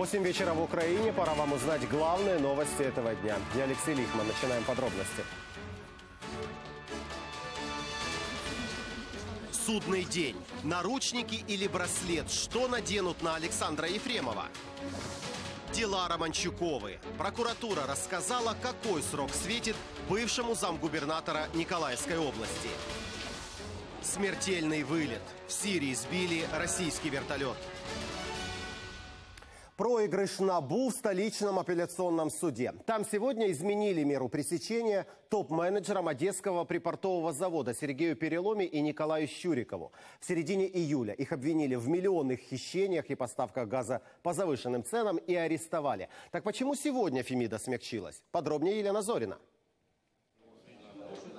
8 вечера в Украине. Пора вам узнать главные новости этого дня. Я Алексей Лихман. Начинаем подробности. Судный день. Наручники или браслет? Что наденут на Александра Ефремова? Дела Романчуковы. Прокуратура рассказала, какой срок светит бывшему замгубернатора Николаевской области. Смертельный вылет. В Сирии сбили российский вертолет. Проигрыш НАБУ в столичном апелляционном суде. Там сегодня изменили меру пресечения топ-менеджерам Одесского припортового завода Сергею Переломе и Николаю Щурикову. В середине июля их обвинили в миллионных хищениях и поставках газа по завышенным ценам и арестовали. Так почему сегодня Фемида смягчилась? Подробнее Елена Зорина.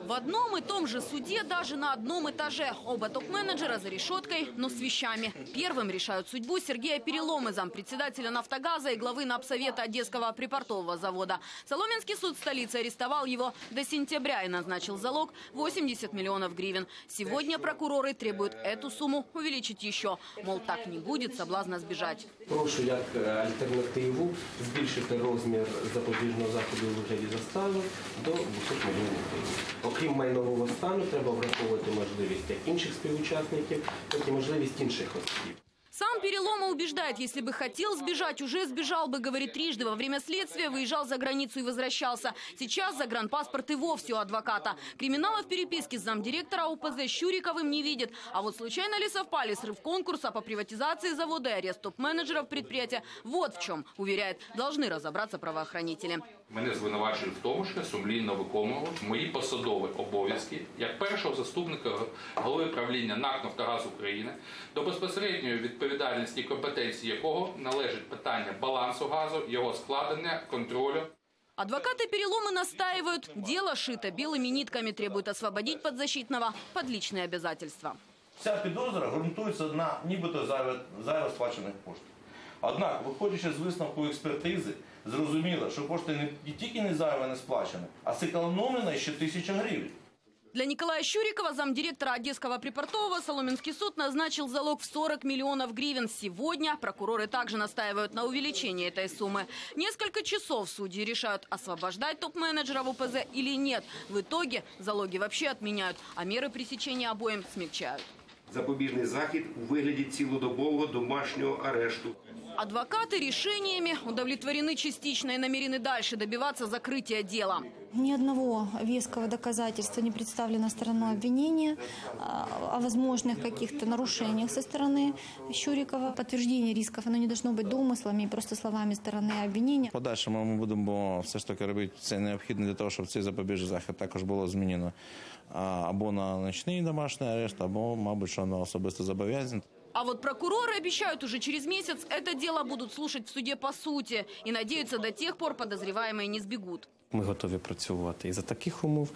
В одном и том же суде, даже на одном этаже. Оба топ-менеджера за решеткой, но с вещами. Первым решают судьбу Сергея Переломы, зампредседателя «Нафтогаза» и главы НАПСовета Одесского припортового завода. Соломенский суд столицы арестовал его до сентября и назначил залог 80 миллионов гривен. Сегодня прокуроры требуют эту сумму увеличить еще. Мол, так не будет соблазна сбежать. Прошу як е, альтернативу збільшити розмір запобіжного заходу у вигляді застави до 200 мільйонів гривень. Окрім майнового стану, треба враховувати можливість як інших співучасників, так і можливість інших осіб. Сам Перелома убеждает, если бы хотел сбежать, уже сбежал бы, говорит трижды. Во время следствия выезжал за границу и возвращался. Сейчас загранпаспорт и вовсе у адвоката. Криминала в переписке с замдиректора УПЗ Щуриковым не видит. А вот случайно ли совпали срыв конкурса по приватизации завода и арест топ-менеджеров предприятия? Вот в чем, уверяет, должны разобраться правоохранители. Мене звинувачують в тому, що я сумлінно виконував мої посадові обов'язки як першого заступника голови правління НАК «Нафтогаз України», до безпосередньої відповідальності і компетенції якого належить питання балансу газу, його складення, контролю. Адвокаты Переломы настаивают, дело шито белыми нитками, требуют освободить подзащитного под личные обязательства. Вся підозра ґрунтується на нібито зайве, зайво сплачених коштів. Однак, виходячи з висновку експертизи, зрозуміло, що кошти не, не тільки не зайве не сплачені, а зекономлено ще тисяча гривень. Для Николая Щурикова, замдиректора Одесского припортового, Соломенский суд назначил залог в 40 миллионов гривен. Сегодня прокуроры также настаивают на увеличении этой суммы. Несколько часов судьи решают, освобождать топ-менеджера в УПЗ или нет. В итоге залоги вообще отменяют, а меры пресечения обоим смягчают. запобіжний захід у вигляді цілодобового домашнього арешту. Адвокаты решениями удовлетворены частично и намерены дальше добиваться закрытия дела. Ни одного веского доказательства не представлено стороной обвинения а, о возможных каких-то нарушениях со стороны Щурикова. Подтверждение рисков оно не должно быть домыслами и просто словами стороны обвинения. В Подальшому ми будемо все ж таки робити все необхідне для того, щоб цей запобіжний захід також було змінено а, або на ночний домашній арешт, або, мабуть, що на особисто зобов'язання. А вот прокуроры обещают уже через месяц это дело будут слушать в суде по сути и надеются до тех пор подозреваемые не сбегут. Ми готові працювати і за таких умов.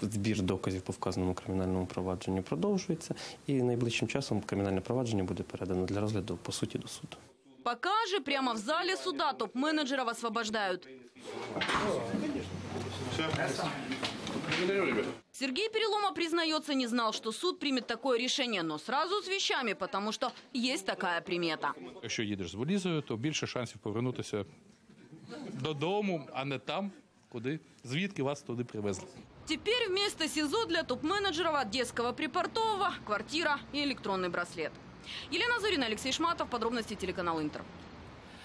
Збір доказів по вказаному кримінальному провадженню продовжується, і найближчим часом кримінальне провадження буде передано для розгляду по суті до суду. Пока же прямо в зале суда топ-менеджеров освобождают. Сергей Перелома признается, не знал, что суд примет такое решение, но сразу с вещами, потому что есть такая примета. Якщо їдеш з валізою, то більше шансів повернутися додому, а не там, куди звідки вас туди привезли. Теперь вместо СИЗО для топ-менеджеров Одесского припортового квартира и электронный браслет. Елена Зорина, Алексей Шматов. Подробности телеканал Интер.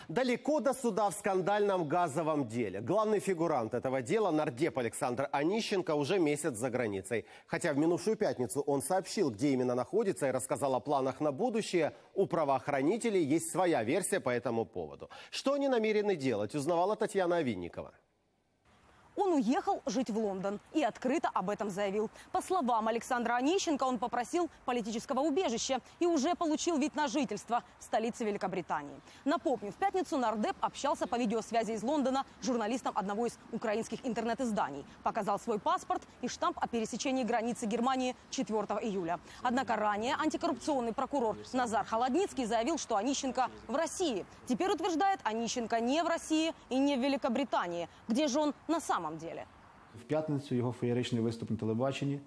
Далеко до суда в скандальном газовом деле. Главный фигурант этого дела, нардеп Александр Онищенко, уже месяц за границей. Хотя в минувшую пятницу он сообщил, где именно находится, и рассказал о планах на будущее. У правоохранителей есть своя версия по этому поводу. Что они намерены делать, узнавала Татьяна Овинникова. Он уехал жить в Лондон и открыто об этом заявил. По словам Александра Онищенко, он попросил политического убежища и уже получил вид на жительство в столице Великобритании. Напомню, в пятницу нардеп общался по видеосвязи из Лондона с журналистом одного из украинских интернет-изданий. Показал свой паспорт и штамп о пересечении границы Германии 4 июля. Однако ранее антикоррупционный прокурор Назар Холодницкий заявил, что Онищенко в России. Теперь утверждает, Онищенко не в России и не в Великобритании. Где же он на самом деле? В п'ятницю його феєричний виступ на телебаченні,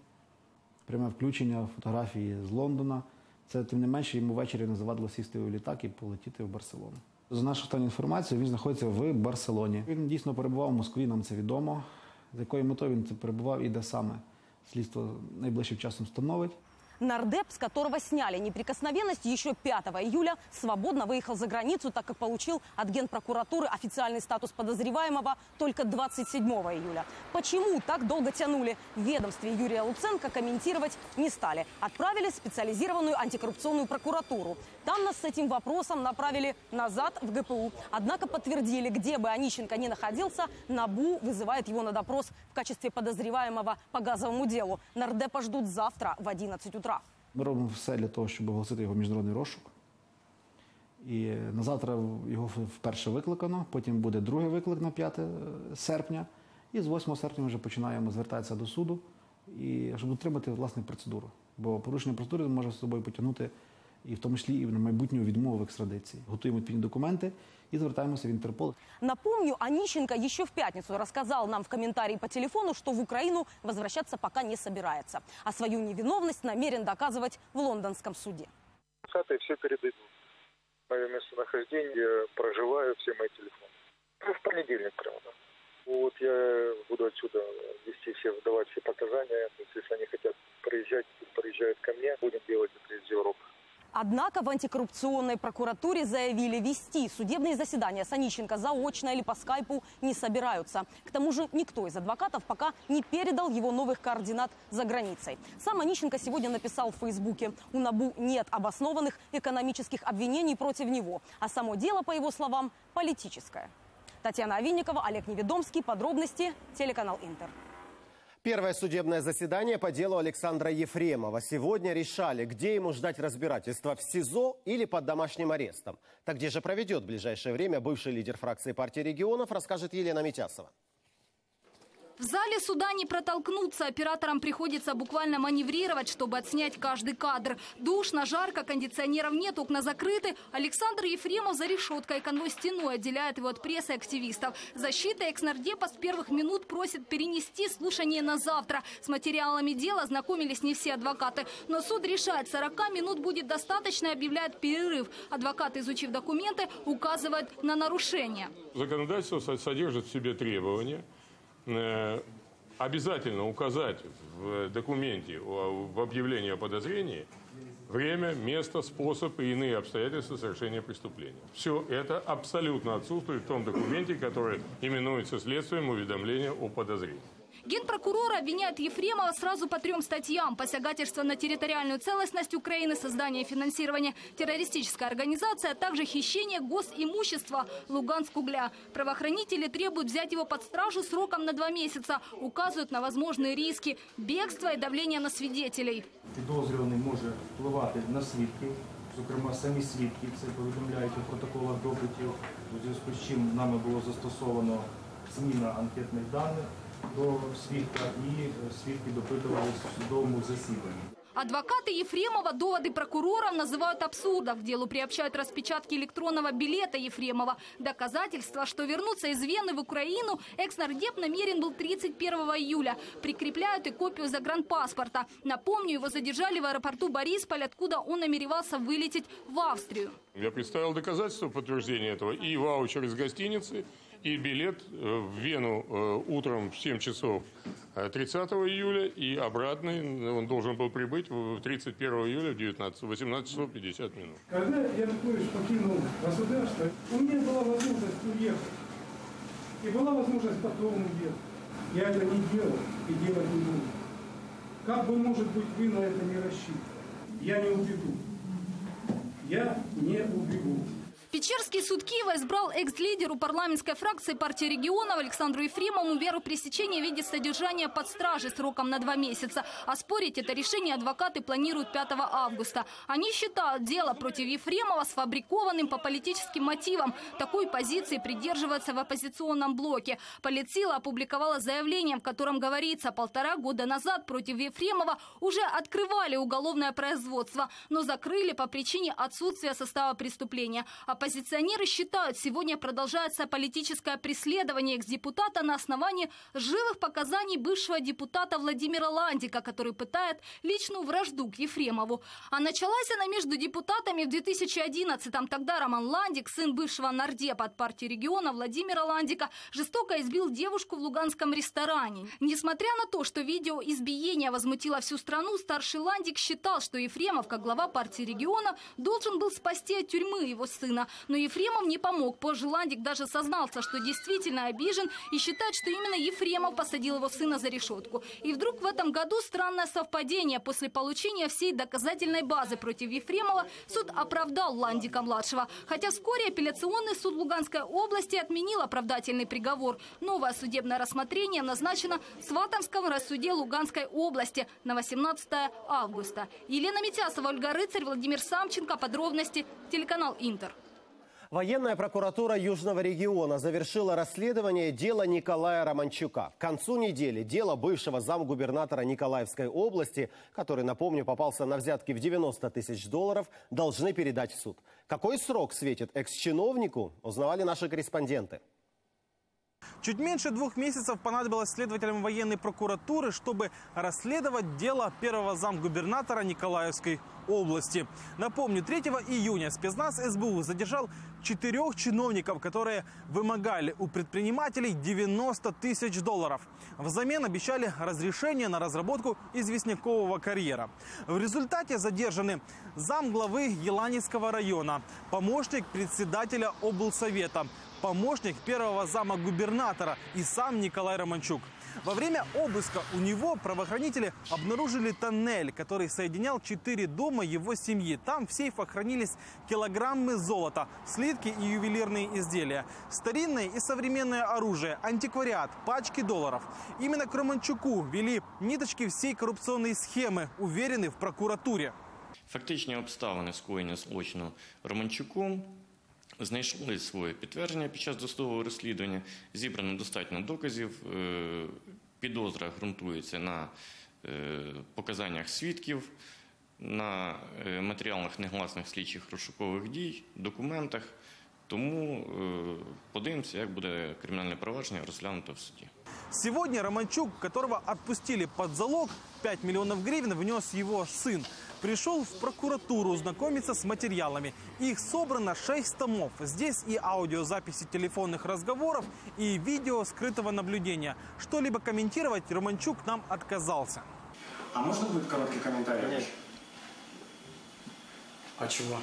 пряме включення фотографії з Лондона. Це тим не менше йому ввечері не завадило сісти у літак і полетіти в Барселону. За нашою останньою інформацією, він знаходиться в Барселоні. Він дійсно перебував в Москві, нам це відомо. З якою метою він це перебував і де саме слідство найближчим часом встановить. Нардеп, с которого сняли неприкосновенность еще 5 июля, свободно выехал за границу, так как получил от Генпрокуратуры официальный статус подозреваемого только 27 июля. Почему так долго тянули? В ведомстве Юрия Луценко комментировать не стали. Отправили в специализированную антикоррупционную прокуратуру. Там нас с этим вопросом направили назад в ГПУ. Однако подтвердили, где бы Онищенко ни находился, НАБУ вызывает его на допрос в качестве подозреваемого по газовому делу. Нардепа ждут завтра в 11 утра. Ми робимо все для того, щоб оголосити його міжнародний розшук. І на завтра його вперше викликано, потім буде другий виклик на 5 серпня. І з 8 серпня вже починаємо звертатися до суду, і, щоб отримати власне процедуру. Бо порушення процедури може з собою потягнути і в тому числі і на майбутню відмову в екстрадиції. Готуємо відповідні документи і звертаємося в Інтерпол. Напомню, Онищенко еще в пятницу рассказал нам в комментарии по телефону, что в Украину возвращаться пока не собирается. А свою невиновность намерен доказывать в лондонском суде. Адвокаты все передадут. Мое местонахождение, проживаю, все мои телефоны. Ну, в понедельник прямо, да. Вот я буду отсюда вести все, давать все показания. То есть, если они хотят проезжать, пусть проезжают ко мне. Будем делать это из Европы. Однако в антикоррупционной прокуратуре заявили, вести судебные заседания с Онищенко заочно или по скайпу не собираются. К тому же никто из адвокатов пока не передал его новых координат за границей. Сам Онищенко сегодня написал в Фейсбуке, у НАБУ нет обоснованных экономических обвинений против него, а само дело, по его словам, политическое. Татьяна Авинникова, Олег Неведомский. Подробности. Телеканал Интер. Первое судебное заседание по делу Александра Ефремова. Сегодня решали, где ему ждать разбирательства – в СИЗО или под домашним арестом. Так где же проведет в ближайшее время бывший лидер фракции партии регионов, расскажет Елена Митясова. В зале суда не протолкнуться. Операторам приходится буквально маневрировать, чтобы отснять каждый кадр. Душно, жарко, кондиционеров нет, окна закрыты. Александр Ефремов за решеткой. Конвой стеной отделяет его от прессы и активистов. Защита экснардепа с первых минут просит перенести слушание на завтра. С материалами дела знакомились не все адвокаты. Но суд решает, 40 минут будет достаточно и объявляет перерыв. Адвокаты, изучив документы, указывают на нарушения. Законодательство содержит в себе требования – обязательно указать в документе в объявлении о подозрении время, место, способ и иные обстоятельства совершения преступления. Все это абсолютно отсутствует в том документе, который именуется следствием уведомления о подозрении. Генпрокурор обвиняет Ефремова сразу по трем статьям. Посягательство на территориальную целостность Украины, создание и финансирование террористической организации, а также хищение госимущества Луганск-Угля. Правоохранители требуют взять его под стражу сроком на два месяца. Указывают на возможные риски бегства и давления на свидетелей. Підозрюваний може впливати на свідків, зокрема самі свідки, це повідомляють у протоколах допитів, у зв'язку з чим нами було застосовано зміна анкетних даних до свідка і свідки допитувалися в судовому засіданні. Адвокаты Ефремова доводы прокуроров называют абсурдом. К делу приобщают распечатки электронного билета Ефремова. Доказательство, что вернуться из Вены в Украину экс-нардеп намерен был 31 июля. Прикрепляют и копию загранпаспорта. Напомню, его задержали в аэропорту Борисполь, откуда он намеревался вылететь в Австрию. Я представил доказательства подтверждения этого и ваучер из гостиницы, и билет э, в Вену э, утром в 7 часов 30 э, июля и обратный он должен был прибыть 31 июля в 19, 18 часов 50 минут. Когда Янукович покинул государство, у меня была возможность уехать. И была возможность потом уехать. Я это не делал и делать не буду. Как бы, может быть, вы на это не рассчитывали. Я не убегу. Я не убегу. Печерский суд Киева избрал экс-лидеру парламентской фракции партии регионов Александру Ефремову меру пресечения в виде содержания под стражей сроком на два месяца. Оспорить это решение адвокаты планируют 5 августа. Они считают дело против Ефремова сфабрикованным по политическим мотивам. Такой позиции придерживаются в оппозиционном блоке. Политсила опубликовала заявление, в котором говорится, полтора года назад против Ефремова уже открывали уголовное производство, но закрыли по причине отсутствия состава преступления. Оппозиционеры считают, сегодня продолжается политическое преследование экс-депутата на основании живых показаний бывшего депутата Владимира Ландика, который пытает личную вражду к Ефремову. А началась она между депутатами в 2011-м. Тогда Роман Ландик, сын бывшего нардепа от партии региона Владимира Ландика, жестоко избил девушку в луганском ресторане. Несмотря на то, что видео избиения возмутило всю страну, старший Ландик считал, что Ефремов, как глава партии региона, должен был спасти от тюрьмы его сына. Но Ефремов не помог. Позже Ландик даже сознался, что действительно обижен и считает, что именно Ефремов посадил его сына за решетку. И вдруг в этом году странное совпадение. После получения всей доказательной базы против Ефремова суд оправдал Ландика-младшего. Хотя вскоре апелляционный суд Луганской области отменил оправдательный приговор. Новое судебное рассмотрение назначено в Сватомском рассуде Луганской области на 18 августа. Елена Митясова, Ольга Рыцарь, Владимир Самченко. Подробности. Телеканал Интер. Военная прокуратура Южного региона завершила расследование дела Николая Романчука. К концу недели дело бывшего замгубернатора Николаевской области, который, напомню, попался на взятки в 90 тысяч долларов, должны передать в суд. Какой срок светит экс-чиновнику, узнавали наши корреспонденты. Чуть меньше двух месяцев понадобилось следователям военной прокуратуры, чтобы расследовать дело первого замгубернатора Николаевской области. Напомню, 3 июня спецназ СБУ задержал четырех чиновников, которые вымогали у предпринимателей 90 тысяч долларов. Взамен обещали разрешение на разработку известнякового карьера. В результате задержаны замглавы Еланинского района, помощник председателя облсовета, помощник первого зама губернатора и сам Николай Романчук. Во время обыска у него правоохранители обнаружили тоннель, который соединял четыре дома его семьи. Там в сейфах хранились килограммы золота, слитки и ювелирные изделия, старинное и современное оружие, антиквариат, пачки долларов. Именно к Романчуку вели ниточки всей коррупционной схемы, уверены в прокуратуре. Фактичні обставини скоєння злочину Романчуком знайшли своє підтвердження під час досудового розслідування. Зібрано достатньо доказів. Е, Підозра ґрунтується на е, показаннях свідків, на е, матеріалах негласних слідчих розшукових дій, документах. Тому подивимося, як буде кримінальне провадження розглянуто в суді. Сегодня Романчук, которого отпустили под залог, 5 миллионов гривен внес его сын. Пришел в прокуратуру знакомиться с материалами. Их собрано 6 томов. Здесь и аудиозаписи телефонных разговоров, и видео скрытого наблюдения. Что-либо комментировать Романчук нам отказался. А можно будет короткий комментарий? Нет. А чего?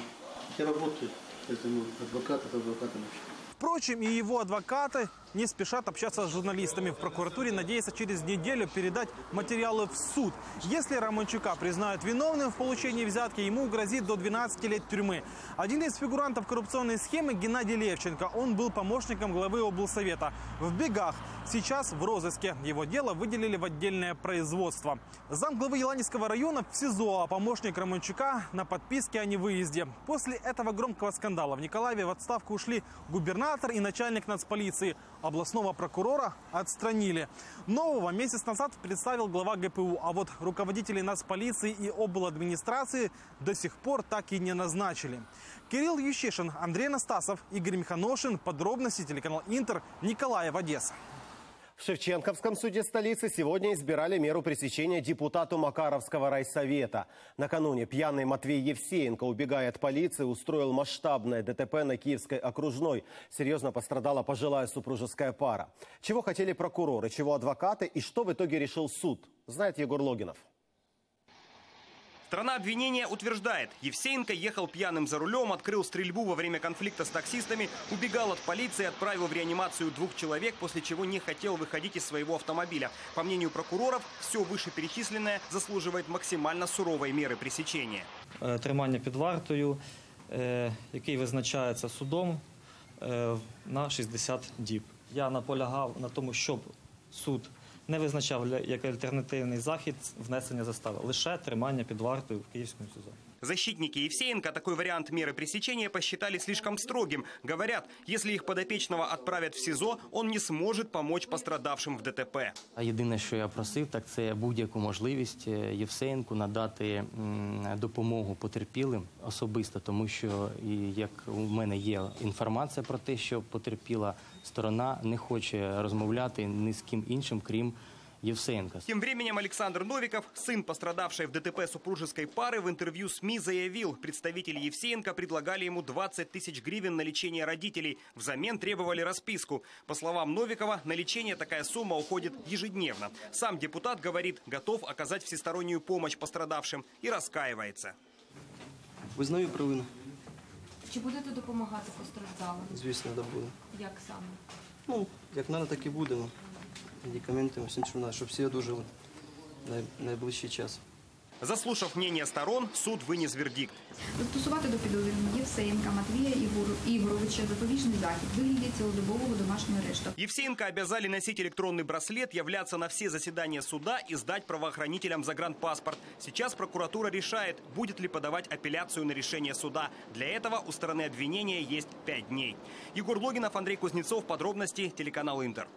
Я работаю. Это ну, адвокат, это адвокатом вообще. Впрочем, и его адвокаты не спешат общаться с журналистами в прокуратуре, надеясь через неделю передать материалы в суд. Если Романчука признают виновным в получении взятки, ему грозит до 12 лет тюрьмы. Один из фигурантов коррупционной схемы Геннадий Левченко. Он был помощником главы облсовета. В бегах. Сейчас в розыске. Его дело выделили в отдельное производство. Зам главы Еланинского района в СИЗО, а помощник Романчука на подписке о невыезде. После этого громкого скандала в Николаеве в отставку ушли губернатор и начальник нацполиции. Областного прокурора отстранили. Нового месяц назад представил глава ГПУ, а вот руководителей нацполиции и обладминистрации до сих пор так и не назначили. Кирилл Ющишин, Андрей Настасов, Игорь Миханошин. Подробности телеканал Интер, Николаев, Одесса. В Шевченковском суде столицы сегодня избирали меру пресечения депутату Макаровского райсовета. Накануне пьяный Матвей Евсеенко, убегая от полиции, устроил масштабное ДТП на Киевской окружной. Серьезно пострадала пожилая супружеская пара. Чего хотели прокуроры, чего адвокаты и что в итоге решил суд, знает Егор Логинов. Страна обвинения утверждает, Евсеенко ехал пьяным за рулем, открыл стрельбу во время конфликта с таксистами, убегал от полиции, отправил в реанимацию двух человек, после чего не хотел выходить из своего автомобиля. По мнению прокуроров, все вышеперечисленное заслуживает максимально суровой меры пресечения. Е, Тримання під вартою, е, який визначається судом е, на 60 діб. Я наполягав на тому, щоб суд не визначав ля- як альтернативний захід внесення застави, лише тримання під вартою в Київському СІЗО. Защитники Евсеенко такой вариант меры пресечения посчитали слишком строгим. Говорят, если их подопечного отправят в СИЗО, он не сможет помочь пострадавшим в ДТП. А єдине, що я просив, так це будь-яку можливість е, Євсеєнку надати допомогу потерпілим особисто, тому що як у мене є інформація про те, що потерпіла сторона не хоче розмовляти ні з ким іншим, крім Євсеєнка. Тем временем Александр Новиков, сын пострадавшей в ДТП супружеской пары, в интервью СМИ заявил, представители Евсеенко предлагали ему 20 тысяч гривен на лечение родителей. Взамен требовали расписку. По словам Новикова, на лечение такая сумма уходит ежедневно. Сам депутат говорит, готов оказать всестороннюю помощь пострадавшим и раскаивается. Визнаю провину. Чи будете допомагати постраждалим? Звісно, да буде. Як саме? Ну, як надо, так і буде. Ну. Медикаментами, всім, що надо, щоб всі одужали най, найближчий час. Заслушав мнение сторон, суд вынес вердикт. Застосувати до підозрюваного Євсеєнка Матвія Ігор- Ігоровича запобіжний захід в вигляді цілодобового домашнього арешту. Евсеенко обязали носить электронный браслет, являться на все заседания суда и сдать правоохранителям загранпаспорт. Сейчас прокуратура решает, будет ли подавать апелляцию на решение суда. Для этого у стороны обвинения есть пять дней. Егор Логинов, Андрей Кузнецов. Подробности. Телеканал Интер.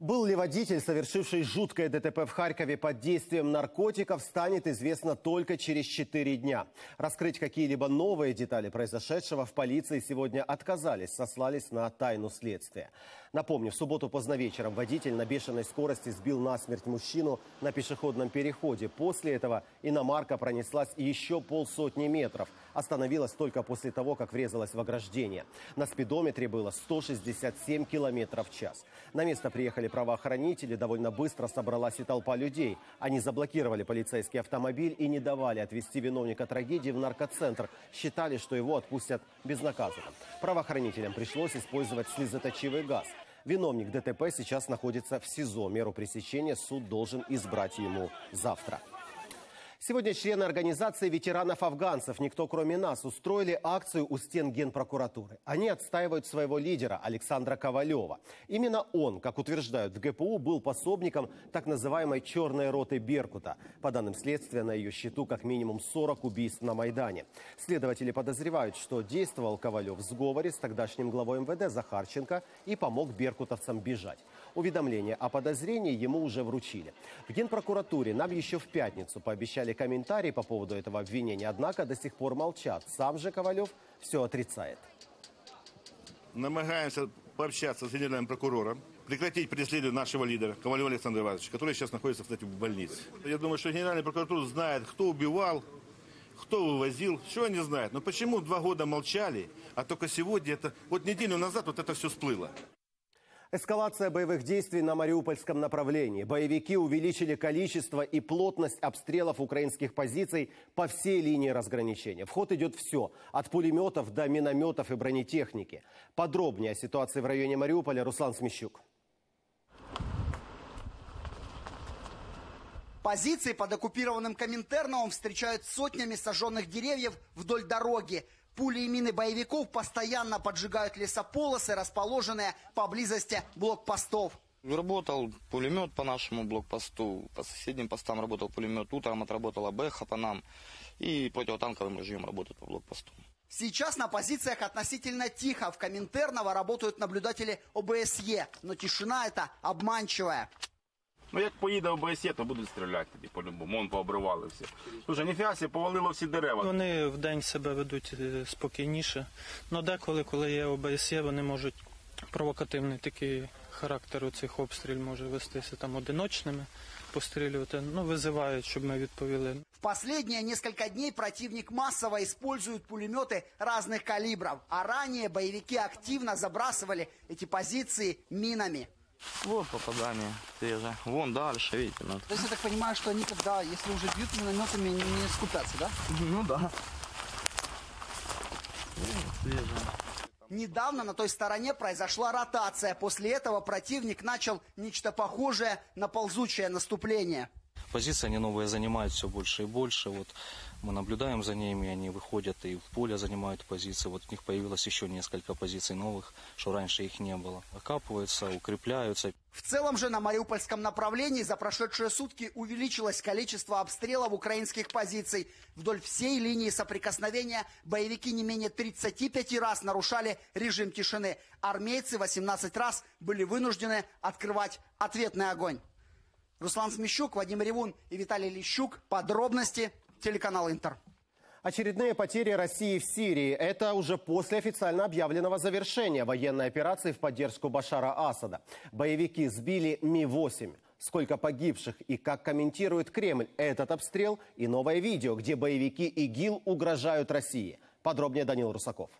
Был ли водитель, совершивший жуткое ДТП в Харькове под действием наркотиков, станет известно только через 4 дня. Раскрыть какие-либо новые детали произошедшего в полиции сегодня отказались, сослались на тайну следствия. Напомню, в субботу поздно вечером водитель на бешеной скорости сбил насмерть мужчину на пешеходном переходе. После этого иномарка пронеслась еще полсотни метров. Остановилась только после того, как врезалась в ограждение. На спидометре было 167 километров в час. На место приехали правоохранители, довольно быстро собралась и толпа людей. Они заблокировали полицейский автомобиль и не давали отвезти виновника трагедии в наркоцентр. Считали, что его отпустят безнаказанно. Правоохранителям пришлось использовать слезоточивый газ. Виновник ДТП сейчас находится в СИЗО. Меру пресечения суд должен избрать ему завтра. Сегодня члены организации ветеранов-афганцев «Никто кроме нас» устроили акцию у стен Генпрокуратуры. Они отстаивают своего лидера Александра Ковалева. Именно он, как утверждают в ГПУ, был пособником так называемой «черной роты Беркута». По данным следствия, на ее счету как минимум 40 убийств на Майдане. Следователи подозревают, что действовал Ковалев в сговоре с тогдашним главой МВД Захарченко и помог беркутовцам бежать. Уведомление о подозрении ему уже вручили. В Генпрокуратуре нам еще в пятницу пообещали комментарии по поводу этого обвинения, однако до сих пор молчат. Сам же Ковалев все отрицает. намагаемся пообщаться с генеральным прокурором, прекратить преследование нашего лидера, Ковалева Александра Ивановича, который сейчас находится, кстати, в больнице. Я думаю, что генеральная прокуратура знает, кто убивал, кто вывозил, что они знают. Но почему два года молчали, а только сегодня, это, вот неделю назад вот это все всплыло. Эскалация боевых действий на Мариупольском направлении. Боевики увеличили количество и плотность обстрелов украинских позиций по всей линии разграничения. В ход идет все, от пулеметов до минометов и бронетехники. Подробнее о ситуации в районе Мариуполя Руслан Смещук. Позиции под оккупированным Коминтерновым встречают сотнями сожженных деревьев вдоль дороги. Пули и мины боевиков постоянно поджигают лесополосы, расположенные поблизости блокпостов. Работал пулемет по нашему блокпосту, по соседним постам работал пулемет, утром отработала Бэха по нам и противотанковым режимом работает по блокпосту. Сейчас на позициях относительно тихо. В Коминтерново работают наблюдатели ОБСЕ. Но тишина эта обманчивая. Ну як поїде ОБСЄ, то будуть стріляти тоді по-любому. Вон пообривали всі. Слушай, ніфіга себе, повалило всі дерева. Вони в день себе ведуть е, спокійніше. але деколи, коли є ОБСЄ, вони можуть провокативний такий характер у цих обстрілів може вестися там одиночними, пострілювати. Ну, визивають, щоб ми відповіли. В последние несколько дней противник массово использует пулеметы разных калибров. А ранее боевики активно забрасывали эти позиции минами. Вот попадание те же. Вон дальше, видите. Ну, То есть я так понимаю, что они когда, если уже бьют минометами, не скупятся, да? ну да. Недавно на той стороне произошла ротация. После этого противник начал нечто похожее на ползучее наступление. Позиции они новые занимают все больше и больше. Вот мы наблюдаем за ними, они выходят и в поле занимают позиции. Вот у них появилось еще несколько позиций новых, что раньше их не было. Окапываются, укрепляются. В целом же на Мариупольском направлении за прошедшие сутки увеличилось количество обстрелов украинских позиций. Вдоль всей линии соприкосновения боевики не менее 35 раз нарушали режим тишины. Армейцы 18 раз были вынуждены открывать ответный огонь. Руслан Смещук, Вадим Ревун и Виталий Лещук. Подробности телеканал Интер. Очередные потери России в Сирии – это уже после официально объявленного завершения военной операции в поддержку Башара Асада. Боевики сбили Ми-8. Сколько погибших и как комментирует Кремль этот обстрел и новое видео, где боевики ИГИЛ угрожают России. Подробнее Данил Русаков.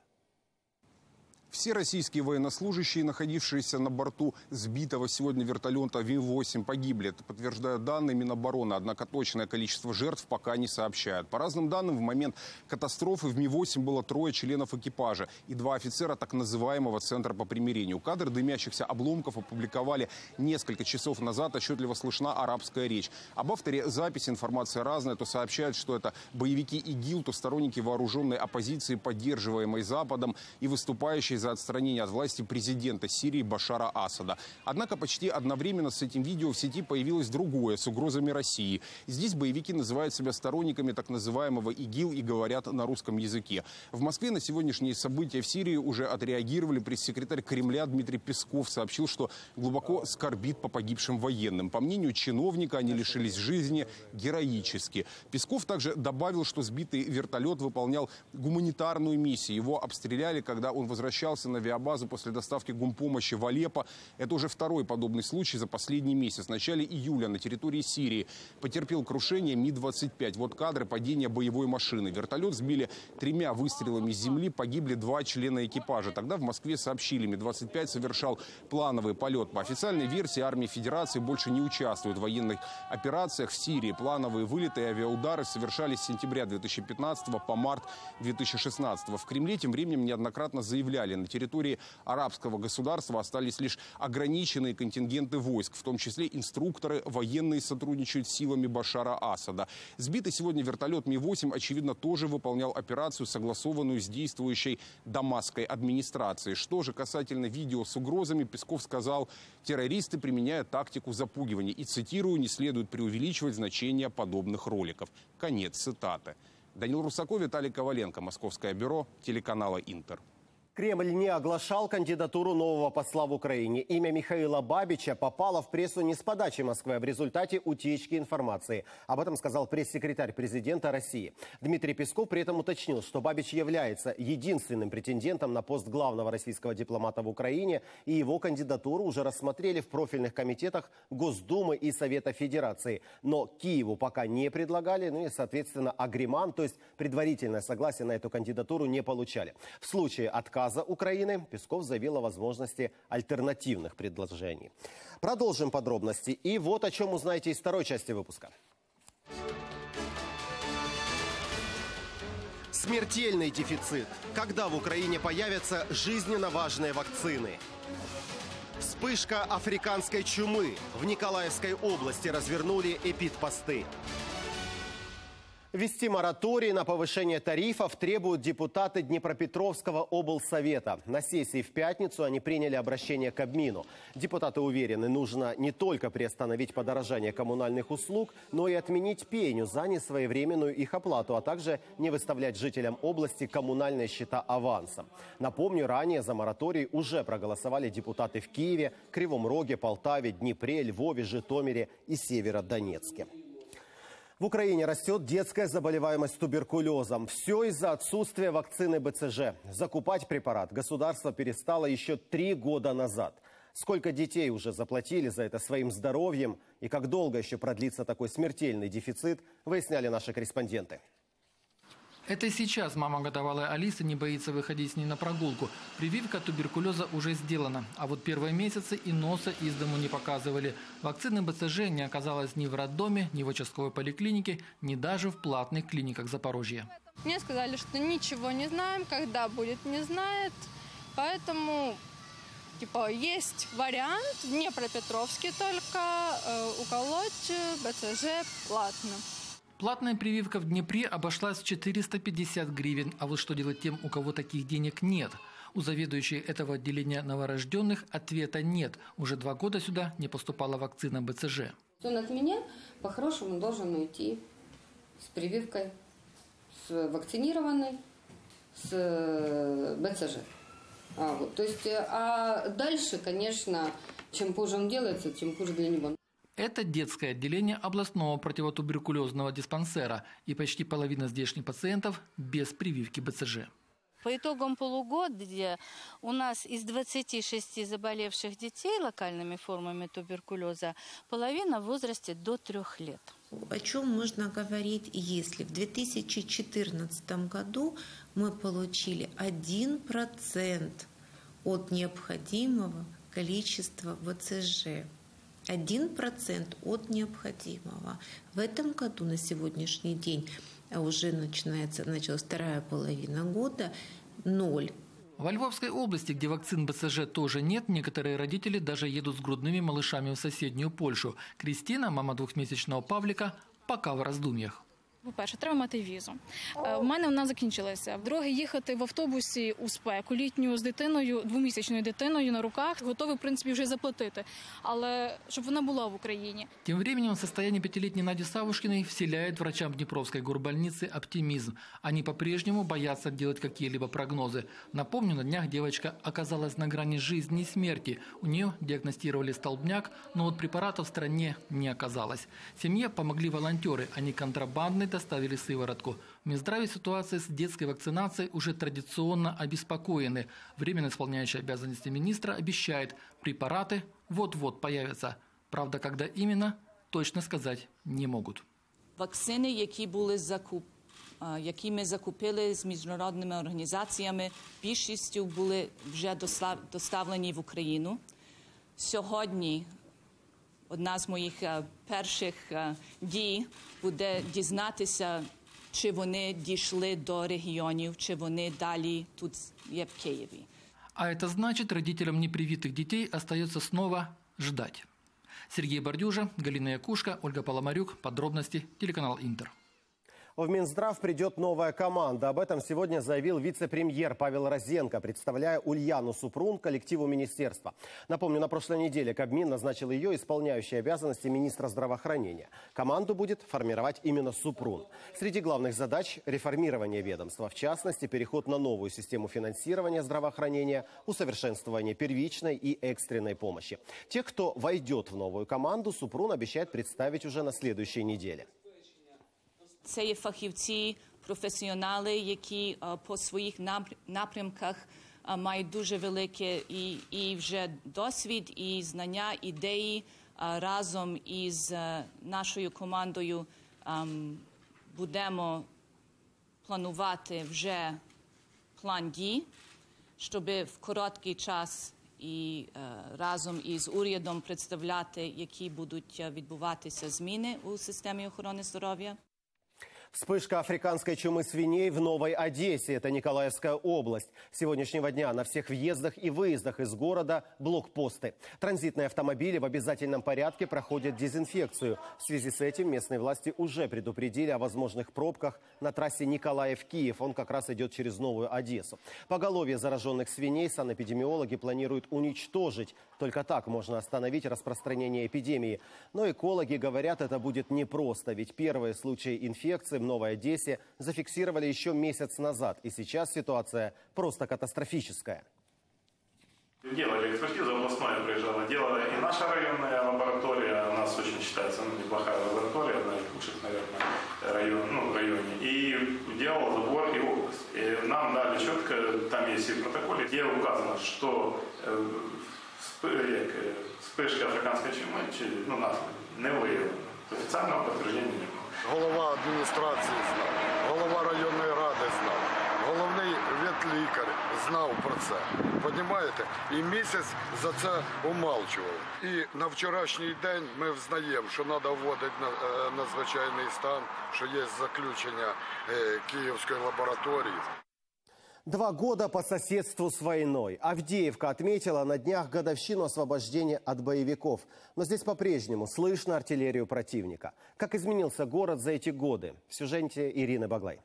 Все российские военнослужащие, находившиеся на борту сбитого сегодня вертолета Ви-8, погибли. Это подтверждают данные Минобороны. Однако точное количество жертв пока не сообщают. По разным данным, в момент катастрофы в Ми-8 было трое членов экипажа и два офицера так называемого Центра по примирению. Кадр дымящихся обломков опубликовали несколько часов назад. Отчетливо слышна арабская речь. Об авторе записи информация разная. То сообщают, что это боевики ИГИЛ, то сторонники вооруженной оппозиции, поддерживаемой Западом и выступающие за отстранение от власти президента Сирии Башара Асада. Однако почти одновременно с этим видео в сети появилось другое с угрозами России. Здесь боевики называют себя сторонниками так называемого ИГИЛ и говорят на русском языке. В Москве на сегодняшние события в Сирии уже отреагировали. Пресс-секретарь Кремля Дмитрий Песков сообщил, что глубоко скорбит по погибшим военным. По мнению чиновника, они лишились жизни героически. Песков также добавил, что сбитый вертолет выполнял гуманитарную миссию. Его обстреляли, когда он возвращался возвращался на авиабазу после доставки гумпомощи в Алеппо. Это уже второй подобный случай за последний месяц. В начале июля на территории Сирии потерпел крушение Ми-25. Вот кадры падения боевой машины. Вертолет сбили тремя выстрелами с земли. Погибли два члена экипажа. Тогда в Москве сообщили, Ми-25 совершал плановый полет. По официальной версии армия Федерации больше не участвует в военных операциях в Сирии. Плановые вылеты и авиаудары совершались с сентября 2015 по март 2016. В Кремле тем временем неоднократно заявляли, на территории арабского государства остались лишь ограниченные контингенты войск, в том числе инструкторы, военные сотрудничают с силами Башара Асада. Сбитый сегодня вертолет Ми-8, очевидно, тоже выполнял операцию, согласованную с действующей дамасской администрацией. Что же касательно видео с угрозами, Песков сказал, террористы применяют тактику запугивания. И, цитирую, не следует преувеличивать значение подобных роликов. Конец цитаты. Данил Русаков, Виталий Коваленко, Московское бюро, телеканала «Интер». Кремль не оглашал кандидатуру нового посла в Украине. Имя Михаила Бабича попало в прессу не с подачи Москвы, а в результате утечки информации. Об этом сказал пресс-секретарь президента России. Дмитрий Песков при этом уточнил, что Бабич является единственным претендентом на пост главного российского дипломата в Украине, и его кандидатуру уже рассмотрели в профильных комитетах Госдумы и Совета Федерации. Но Киеву пока не предлагали, ну и, соответственно, агриман, то есть предварительное согласие на эту кандидатуру не получали. В случае отказа отказа Украины Песков заявил о возможности альтернативных предложений. Продолжим подробности. И вот о чем узнаете из второй части выпуска. Смертельный дефицит. Когда в Украине появятся жизненно важные вакцины? Вспышка африканской чумы. В Николаевской области развернули эпидпосты. Вести мораторий на повышение тарифов требуют депутаты Днепропетровского облсовета. На сессии в пятницу они приняли обращение к Обмину. Депутаты уверены, нужно не только приостановить подорожание коммунальных услуг, но и отменить пеню за несвоевременную их оплату, а также не выставлять жителям области коммунальные счета авансом. Напомню, ранее за мораторий уже проголосовали депутаты в Киеве, Кривом Роге, Полтаве, Днепре, Львове, Житомире и Северодонецке. В Украине растет детская заболеваемость туберкулезом. Все из-за отсутствия вакцины БЦЖ. Закупать препарат государство перестало еще три года назад. Сколько детей уже заплатили за это своим здоровьем и как долго еще продлится такой смертельный дефицит, выясняли наши корреспонденты. Это сейчас мама годовалой Алисы не боится выходить с ней на прогулку. Прививка туберкулеза уже сделана. А вот первые месяцы и носа из дому не показывали. Вакцины БЦЖ не оказалось ни в роддоме, ни в участковой поликлинике, ни даже в платных клиниках Запорожья. Мне сказали, что ничего не знаем, когда будет, не знает. Поэтому Типа есть вариант в Днепропетровске только э, уколоть э, БЦЖ платно. Платная прививка в Днепре обошлась в 450 гривен. А вот что делать тем, у кого таких денег нет? У заведующей этого отделения новорожденных ответа нет. Уже два года сюда не поступала вакцина БЦЖ. Он от меня по-хорошему должен уйти с прививкой, с вакцинированной, с э, БЦЖ. А, вот, то есть, э, а дальше, конечно, чем позже он делается, тем хуже для него. Это детское отделение областного противотуберкулезного диспансера, и почти половина здешних пациентов без прививки БЦЖ. По итогам полугодия у нас из 26 заболевших детей локальными формами туберкулеза половина в возрасте до трех лет. О чем можно говорить, если в 2014 году мы получили 1% от необходимого количества ВЦЖ? 1% от необходимого. В этом году на сегодняшний день а уже начинается, началась вторая половина года, ноль. Во Львовской области, где вакцин БЦЖ тоже нет, некоторые родители даже едут с грудными малышами в соседнюю Польшу. Кристина, мама двухмесячного Павлика, пока в раздумьях. По-перше, треба мати візу. Е, У мене вона закінчилася. Вдруге, їхати в автобусі у спеку літню з дитиною, двомісячною дитиною на руках, готові, в принципі, вже заплатити. Але щоб вона була в Україні. Тем временем состояние пятилетней Нади Савушкиной вселяет врачам Днепровской горбольницы оптимизм. Они по-прежнему боятся делать какие-либо прогнозы. Напомню, на днях девочка оказалась на грани жизни и смерти. У нее диагностировали столбняк, но вот препаратов в стране не оказалось. Семье помогли волонтеры, они контрабандной доставили сыворотку. В Минздраве ситуация с детской вакцинацией уже традиционно обеспокоены. Временно исполняющий обязанности министра обещает, препараты вот-вот появятся. Правда, когда именно, точно сказать не могут. Вакцини, які були закуп... а, які ми закупили з міжнародними організаціями, більшістю були вже досла- доставлені в Україну. Сьогодні одна з моїх е, перших е, дій буде дізнатися, чи вони дійшли до регіонів, чи вони далі тут є в Києві. А это значит, родителям непривитых детей остается снова ждать. Сергей Бордюжа, Галина Якушка, Ольга Поломарюк. Подробности. Телеканал Интер. В Минздрав придет новая команда. Об этом сегодня заявил вице-премьер Павел Розенко, представляя Ульяну Супрун коллективу министерства. Напомню, на прошлой неделе Кабмин назначил ее исполняющей обязанности министра здравоохранения. Команду будет формировать именно Супрун. Среди главных задач – реформирование ведомства, в частности, переход на новую систему финансирования здравоохранения, усовершенствование первичной и экстренной помощи. Тех, кто войдет в новую команду, Супрун обещает представить уже на следующей неделе. Це є фахівці, професіонали, які е, по своїх напр- напрямках е, мають дуже велике і, і вже досвід, і знання, ідеї Е, разом із нашою командою ем, будемо планувати вже план дій, щоб в короткий час і разом із урядом представляти, які будуть відбуватися зміни у системі охорони здоров'я. Вспышка африканской чумы свиней в Новой Одессе. Это Николаевская область. С сегодняшнего дня на всех въездах и выездах из города блокпосты. Транзитные автомобили в обязательном порядке проходят дезинфекцию. В связи с этим местные власти уже предупредили о возможных пробках на трассе Николаев-Киев. Он как раз идет через Новую Одессу. Поголовье зараженных свиней санэпидемиологи планируют уничтожить. Только так можно остановить распространение эпидемии. Но экологи говорят, это будет непросто. Ведь первые случаи инфекции в Новой Одессе зафиксировали еще месяц назад. И сейчас ситуация просто катастрофическая. Делали экспертизу, областная приезжала, делала и наша районная лаборатория, у нас очень считается ну, неплохая лаборатория, одна из лучших, наверное, район, ну, в районе, и делал забор и область. И нам дали четко, там есть и в протоколе, где указано, что э, сп- як, е, спишки африканської чуми, чи ну, нас не виявлено. Офіційного підтвердження немає. Голова адміністрації знав, голова районної ради знав, головний ветлікар знав про це. Понімаєте? І місяць за це умалчував. І на вчорашній день ми взнаємо, що треба вводити е, надзвичайний стан, що є заключення е, Київської лабораторії. Два года по соседству с войной. Авдеевка отметила на днях годовщину освобождения от боевиков. Но здесь по-прежнему слышно артиллерию противника. Как изменился город за эти годы? В сюжете Ирины Баглай.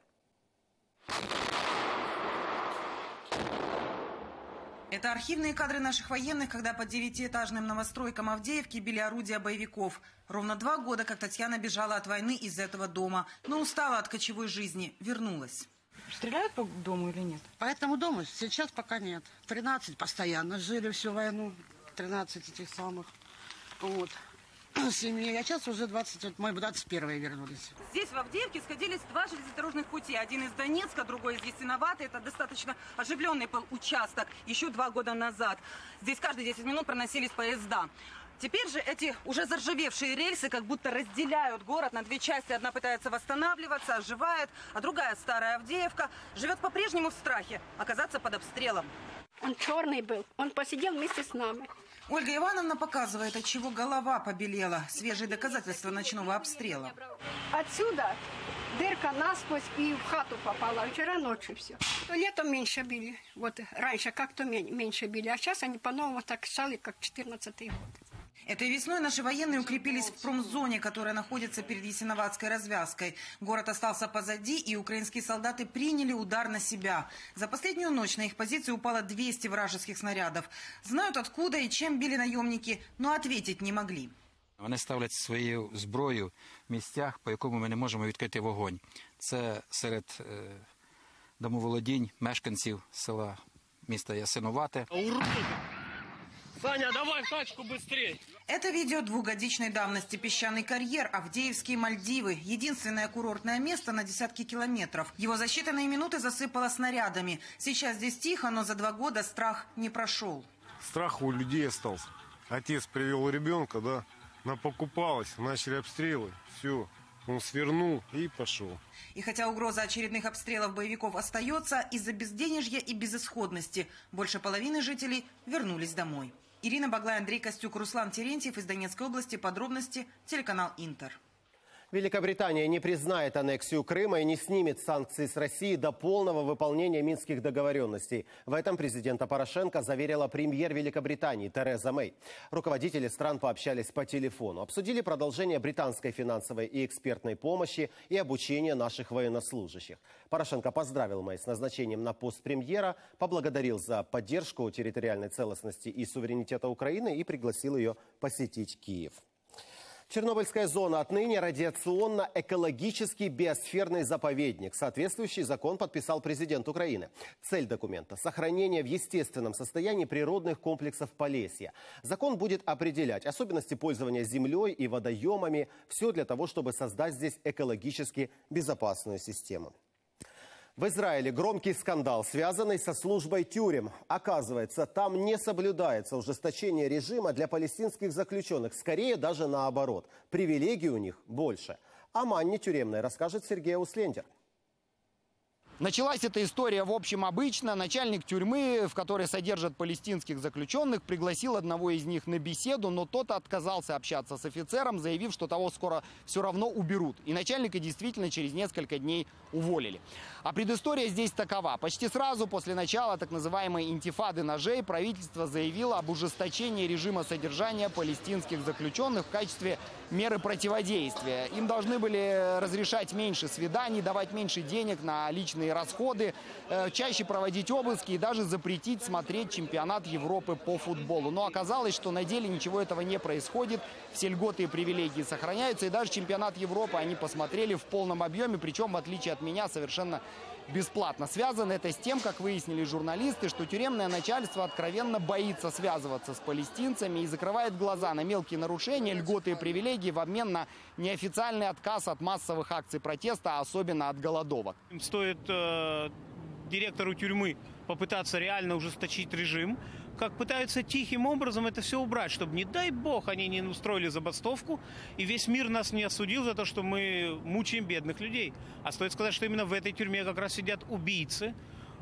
Это архивные кадры наших военных, когда под девятиэтажным новостройком Авдеевки били орудия боевиков. Ровно два года, как Татьяна бежала от войны из этого дома, но устала от кочевой жизни, вернулась. Стреляют по дому или нет? По этому дому сейчас пока нет. 13 постоянно жили всю войну. 13 этих самых. Вот. Семьи. А сейчас уже 20, вот мы 21 вернулись. Здесь, в Авдеевке, сходились два железнодорожных пути. Один из Донецка, другой из Ясиновата. Это достаточно оживленный был участок еще два года назад. Здесь каждые 10 минут проносились поезда. Теперь же эти уже заржавевшие рельсы как будто разделяют город на две части. Одна пытается восстанавливаться, оживает, а другая, старая Авдеевка, живет по-прежнему в страхе оказаться под обстрелом. Он черный был, он посидел вместе с нами. Ольга Ивановна показывает, от чего голова побелела. Свежие доказательства ночного обстрела. Отсюда дырка насквозь и в хату попала. Вчера ночью все. То летом меньше били. Вот раньше как-то меньше били. А сейчас они по-новому так стали, как 14 год. Этой весной наши военные укрепились в промзоне, которая находится перед Ясиноватской развязкой. Город остался позади, и украинские солдаты приняли удар на себя. За последнюю ночь на их позиции упало 200 вражеских снарядов. Знают откуда и чем били наемники, но ответить не могли. Вони ставлять свою зброю в місцях, по якому ми не можемо відкрити вогонь. Це серед е, домоволодінь мешканців села міста Ясиновате. Саня, давай в тачку быстрее. Это видео двухгодичной давности. Песчаный карьер, Авдеевские Мальдивы. Единственное курортное место на десятки километров. Его за считанные минуты засыпало снарядами. Сейчас здесь тихо, но за два года страх не прошел. Страх у людей остался. Отец привел ребенка, да, она покупалась, начали обстрелы, все. Он свернул и пошел. И хотя угроза очередных обстрелов боевиков остается, из-за безденежья и безысходности больше половины жителей вернулись домой. Ирина Баглай, Андрей Костюк, Руслан Терентьев из Донецкой области. Подробности телеканал Интер. Великобритания не признает аннексию Крыма и не снимет санкции с России до полного выполнения минских договоренностей. В этом президента Порошенко заверила премьер Великобритании Тереза Мэй. Руководители стран пообщались по телефону, обсудили продолжение британской финансовой и экспертной помощи и обучение наших военнослужащих. Порошенко поздравил Мэй с назначением на пост премьера, поблагодарил за поддержку территориальной целостности и суверенитета Украины и пригласил ее посетить Киев. Чернобыльская зона отныне радиационно-экологический биосферный заповедник. Соответствующий закон подписал президент Украины. Цель документа – сохранение в естественном состоянии природных комплексов Полесья. Закон будет определять особенности пользования землей и водоемами. Все для того, чтобы создать здесь экологически безопасную систему. В Израиле громкий скандал, связанный со службой тюрем. Оказывается, там не соблюдается ужесточение режима для палестинских заключенных. Скорее даже наоборот. Привилегий у них больше. О манне тюремной расскажет Сергей Услендер. Началась эта история, в общем, обычно. Начальник тюрьмы, в которой содержат палестинских заключенных, пригласил одного из них на беседу, но тот отказался общаться с офицером, заявив, что того скоро все равно уберут. И начальника действительно через несколько дней уволили. А предыстория здесь такова. Почти сразу после начала так называемой интифады ножей правительство заявило об ужесточении режима содержания палестинских заключенных в качестве меры противодействия. Им должны были разрешать меньше свиданий, давать меньше денег на личные расходы, э, чаще проводить обыски и даже запретить смотреть чемпионат Европы по футболу. Но оказалось, что на деле ничего этого не происходит. Все льготы и привилегии сохраняются. И даже чемпионат Европы они посмотрели в полном объеме, причем, в отличие от меня, совершенно бесплатно. Связано это с тем, как выяснили журналисты, что тюремное начальство откровенно боится связываться с палестинцами и закрывает глаза на мелкие нарушения, льготы и привилегии в обмен на неофициальный отказ от массовых акций протеста, особенно от голодовок. Стоит э, директору тюрьмы попытаться реально ужесточить режим, как пытаются тихим образом это все убрать, чтобы, не дай бог, они не устроили забастовку, и весь мир нас не осудил за то, что мы мучаем бедных людей. А стоит сказать, что именно в этой тюрьме как раз сидят убийцы,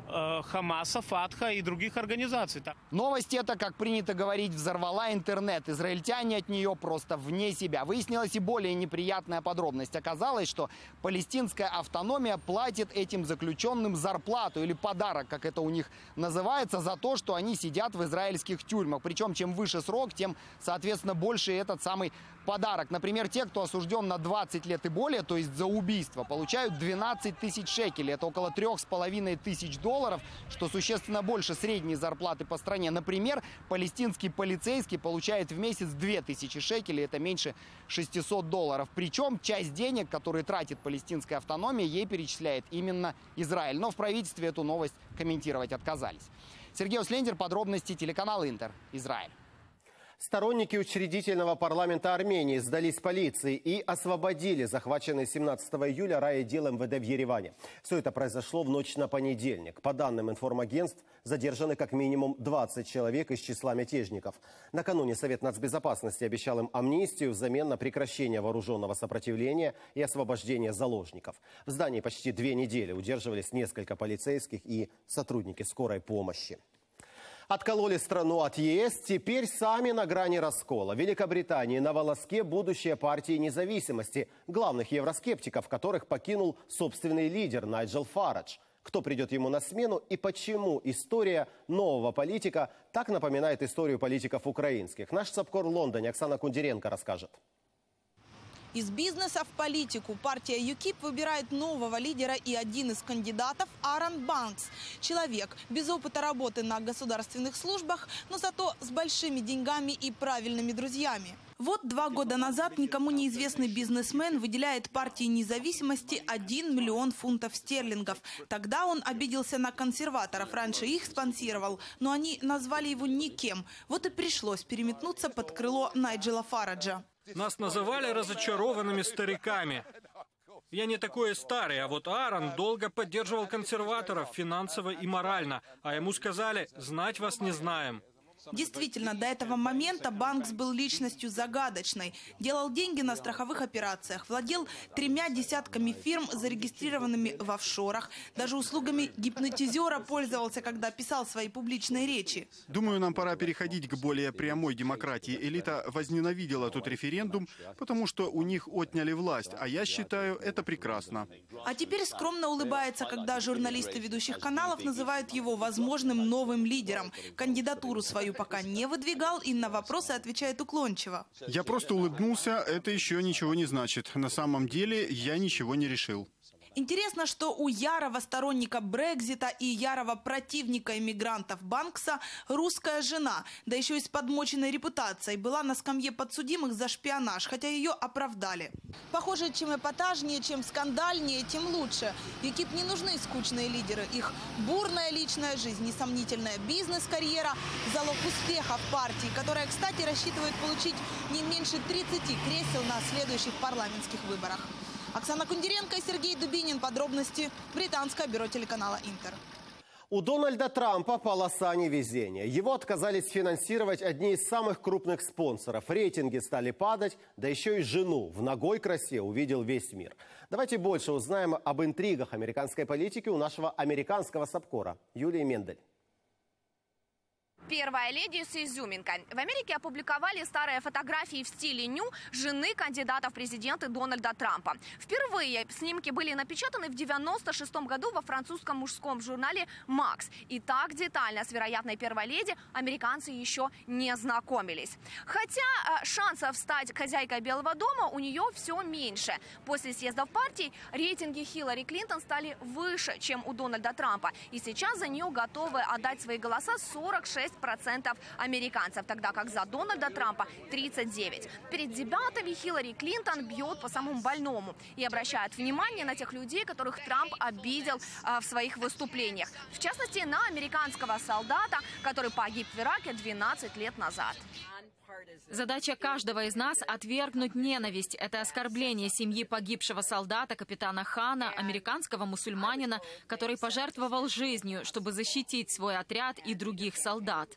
Хамаса, Фатха и других организаций. Новость эта, как принято говорить, взорвала интернет. Израильтяне от нее просто вне себя. Выяснилась и более неприятная подробность. Оказалось, что палестинская автономия платит этим заключенным зарплату или подарок, как это у них называется, за то, что они сидят в израильских тюрьмах. Причем чем выше срок, тем, соответственно, больше этот самый подарок. Например, те, кто осужден на 20 лет и более, то есть за убийство, получают 12 тысяч шекелей. Это около трех с половиной тысяч долларов, что существенно больше средней зарплаты по стране. Например, палестинский полицейский получает в месяц 2000 шекелей, это меньше 600 долларов. Причем часть денег, которые тратит палестинская автономия, ей перечисляет именно Израиль. Но в правительстве эту новость комментировать отказались. Сергей Услендер, подробности, телеканал Интер, Израиль. Сторонники учредительного парламента Армении сдались полиции и освободили захваченный 17 июля райотдел МВД в Ереване. Все это произошло в ночь на понедельник. По данным информагентств, задержаны как минимум 20 человек из числа мятежников. Накануне Совет нацбезопасности обещал им амнистию взамен на прекращение вооруженного сопротивления и освобождение заложников. В здании почти две недели удерживались несколько полицейских и сотрудники скорой помощи. Откололи страну от ЕС, теперь сами на грани раскола. Великобритании на волоске будущее партии независимости, главных евроскептиков, которых покинул собственный лидер Найджел Фарадж. Кто придет ему на смену и почему история нового политика так напоминает историю политиков украинских. Наш ЦАПКОР в Лондоне Оксана Кундеренко расскажет. Из бизнеса в политику партия ЮКИП выбирает нового лидера и один из кандидатов – Аарон Банкс. Человек без опыта работы на государственных службах, но зато с большими деньгами и правильными друзьями. Вот два года назад никому неизвестный бизнесмен выделяет партии независимости 1 миллион фунтов стерлингов. Тогда он обиделся на консерваторов, раньше их спонсировал, но они назвали его никем. Вот и пришлось переметнуться под крыло Найджела Фараджа. Нас называли разочарованными стариками. Я не такой старый, а вот Аарон долго поддерживал консерваторов финансово и морально, а ему сказали «знать вас не знаем». Действительно, до этого момента Банкс был личностью загадочной. Делал деньги на страховых операциях, владел тремя десятками фирм, зарегистрированными в офшорах. Даже услугами гипнотизера пользовался, когда писал свои публичные речи. Думаю, нам пора переходить к более прямой демократии. Элита возненавидела тот референдум, потому что у них отняли власть, а я считаю, это прекрасно. А теперь скромно улыбается, когда журналисты ведущих каналов называют его возможным новым лидером. Кандидатуру свою пока не выдвигал и на вопросы отвечает уклончиво. Я просто улыбнулся, это еще ничего не значит. На самом деле я ничего не решил. Интересно, что у ярого сторонника Брекзита и ярого противника иммигрантов Банкса русская жена, да еще и с подмоченной репутацией, была на скамье подсудимых за шпионаж, хотя ее оправдали. Похоже, чем эпатажнее, чем скандальнее, тем лучше. ЮКИП не нужны скучные лидеры. Их бурная личная жизнь, несомнительная бизнес-карьера – залог успеха в партии, которая, кстати, рассчитывает получить не меньше 30 кресел на следующих парламентских выборах. Оксана Кундеренко и Сергей Дубинин. Подробности. Британское бюро телеканала «Интер». У Дональда Трампа полоса невезения. Его отказались финансировать одни из самых крупных спонсоров. Рейтинги стали падать, да еще и жену в ногой красе увидел весь мир. Давайте больше узнаем об интригах американской политики у нашего американского САПКОРа Юлии Мендель. Первая леди с изюминкой. В Америке опубликовали старые фотографии в стиле ню жены кандидата в президенты Дональда Трампа. Впервые снимки были напечатаны в 96 году во французском мужском журнале «Макс». И так детально с вероятной первой леди американцы еще не знакомились. Хотя э, шансов стать хозяйкой Белого дома у нее все меньше. После съездов партий рейтинги Хиллари Клинтон стали выше, чем у Дональда Трампа. И сейчас за нее готовы отдать свои голоса 46 процентов американцев, тогда как за Дональда Трампа 39. Перед дебатами Хиллари Клинтон бьет по самому больному и обращает внимание на тех людей, которых Трамп обидел э, в своих выступлениях. В частности, на американского солдата, который погиб в Ираке 12 лет назад. Задача каждого из нас – отвергнуть ненависть. Это оскорбление семьи погибшего солдата, капитана Хана, американского мусульманина, который пожертвовал жизнью, чтобы защитить свой отряд и других солдат.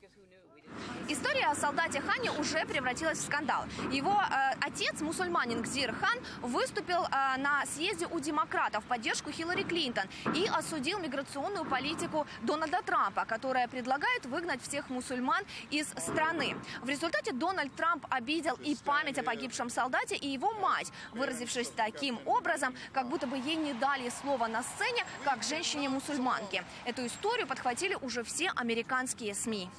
История о солдате Хане уже превратилась в скандал. Его э, отец, мусульманин Гзир Хан, выступил э, на съезде у демократов в поддержку Хиллари Клинтон и осудил миграционную политику Дональда Трампа, которая предлагает выгнать всех мусульман из страны. В результате Дональд Трамп обидел и память о погибшем солдате, и его мать, выразившись таким образом, как будто бы ей не дали слова на сцене, как женщине-мусульманке. Эту историю подхватили уже все американские СМИ.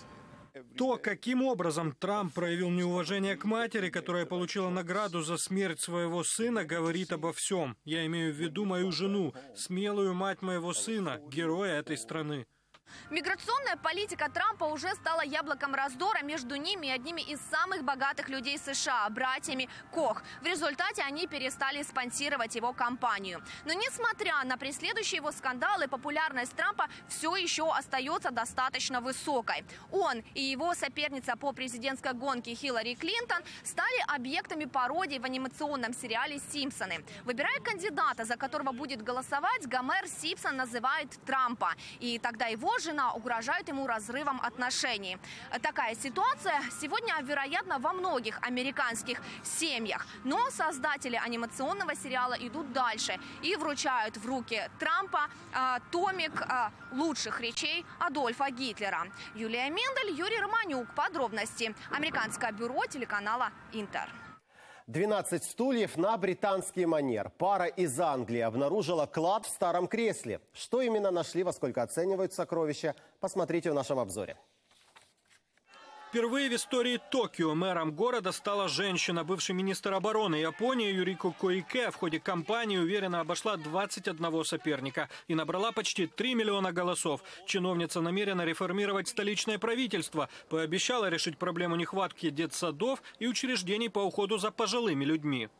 То, каким образом Трамп проявил неуважение к матери, которая получила награду за смерть своего сына, говорит обо всем. Я имею в виду мою жену, смелую мать моего сына, героя этой страны. Миграционная политика Трампа уже стала яблоком раздора между ними и одними из самых богатых людей США, братьями Кох. В результате они перестали спонсировать его кампанию. Но несмотря на преследующие его скандалы, популярность Трампа все еще остается достаточно высокой. Он и его соперница по президентской гонке Хиллари Клинтон стали объектами пародий в анимационном сериале «Симпсоны». Выбирая кандидата, за которого будет голосовать, Гомер Симпсон называет Трампа. И тогда его жена угрожает ему разрывом отношений. Такая ситуация сегодня, вероятно, во многих американских семьях. Но создатели анимационного сериала идут дальше и вручают в руки Трампа э, томик э, лучших речей Адольфа Гитлера. Юлия Мендель, Юрий Романюк. Подробности. Американское бюро телеканала Интер. 12 стульев на британский манер. Пара из Англии обнаружила клад в старом кресле. Что именно нашли, во сколько оценивают сокровища, посмотрите в нашем обзоре. Впервые в истории Токио мэром города стала женщина. Бывший министр обороны Японии Юрико Коике в ходе кампании уверенно обошла 21 соперника и набрала почти 3 миллиона голосов. Чиновница намерена реформировать столичное правительство, пообещала решить проблему нехватки детсадов и учреждений по уходу за пожилыми людьми.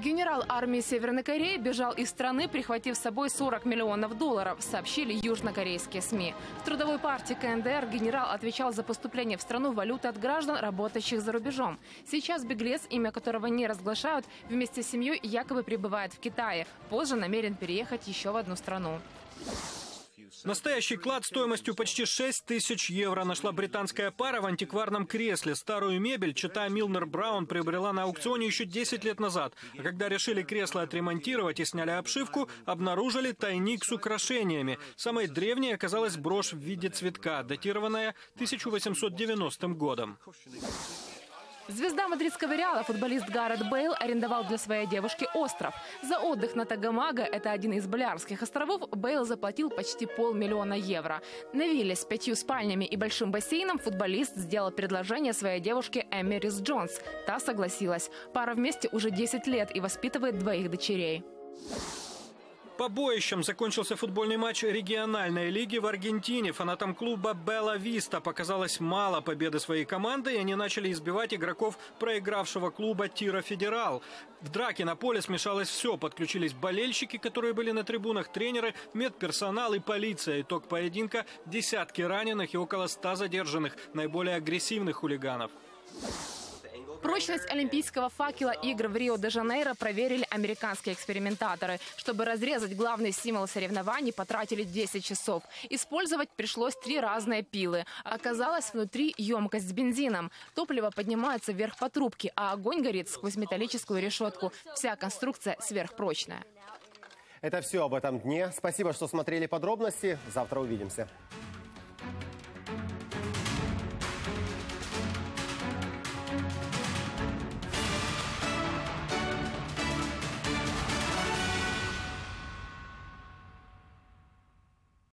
Генерал армии Северной Кореи бежал из страны, прихватив с собой 40 миллионов долларов, сообщили южнокорейские СМИ. В трудовой партии КНДР генерал отвечал за поступление в страну валюты от граждан, работающих за рубежом. Сейчас беглец, имя которого не разглашают, вместе с семьей якобы пребывает в Китае. Позже намерен переехать еще в одну страну. Настоящий клад стоимостью почти 6 тысяч евро нашла британская пара в антикварном кресле. Старую мебель, чита Милнер Браун, приобрела на аукционе еще 10 лет назад. А когда решили кресло отремонтировать и сняли обшивку, обнаружили тайник с украшениями. Самой древней оказалась брошь в виде цветка, датированная 1890 годом. Звезда мадридского Реала, футболист Гаррет Бейл, арендовал для своей девушки остров. За отдых на Тагамага, это один из Балиарских островов, Бейл заплатил почти полмиллиона евро. На вилле с пятью спальнями и большим бассейном футболист сделал предложение своей девушке Эмерис Джонс. Та согласилась. Пара вместе уже 10 лет и воспитывает двоих дочерей. Побоищем закончился футбольный матч региональной лиги в Аргентине. Фанатам клуба Белла Виста показалось мало победы своей команды, и они начали избивать игроков проигравшего клуба Тира Федерал. В драке на поле смешалось все. Подключились болельщики, которые были на трибунах, тренеры, медперсонал и полиция. Итог поединка – десятки раненых и около ста задержанных, наиболее агрессивных хулиганов. Прочность олимпийского факела игр в Рио-де-Жанейро проверили американские экспериментаторы. Чтобы разрезать главный символ соревнований, потратили 10 часов. Использовать пришлось три разные пилы. Оказалось, внутри емкость с бензином. Топливо поднимается вверх по трубке, а огонь горит сквозь металлическую решетку. Вся конструкция сверхпрочная. Это все об этом дне. Спасибо, что смотрели подробности. Завтра увидимся.